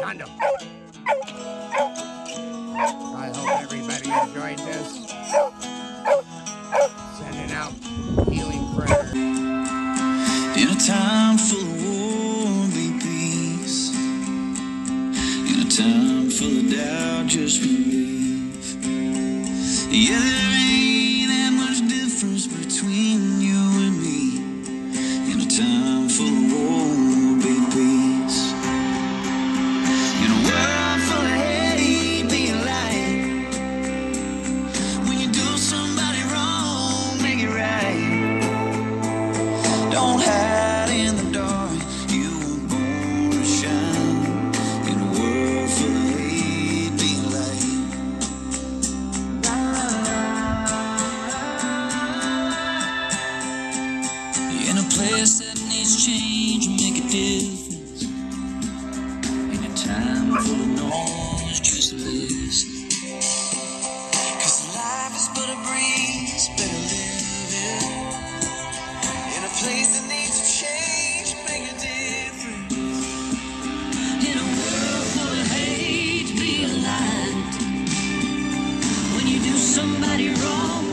Nando. I hope everybody enjoyed this. Sending out healing prayer. In a time full of be peace, in a time full of doubt, just believe. Yeah, place that needs change, make a difference. In a time full of noise, just listen. Cause life is but a breeze, better live it. In a place that needs change, make a difference. In a world full of hate, be a light. When you do somebody wrong,